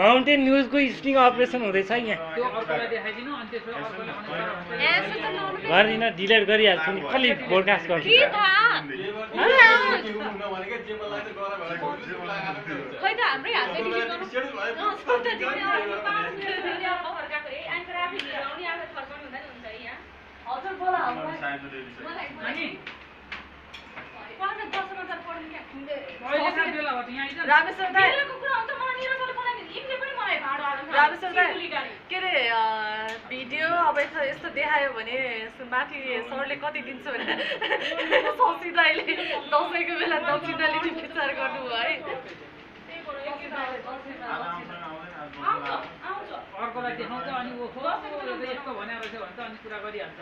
Mountain न्युजको sting operation हुँदैछ यहाँ। गर्दिनँ डिलिट गरिहाल्छु नि। कसले फोरकास्ट गर्छु? रामेश्वर के अरे भिडियो अब यस्तो यस्तो देखायो भने माथि सरले कति दिन्छ भने सौसिदा अहिले दसैँको बेला दक्षिणाले चाहिँ गर्नु गर्नुभयो है। अर्कोलाई देखाउँछ अनि भनेर चाहिँ भन्छ अनि कुरा गरिहाल्छ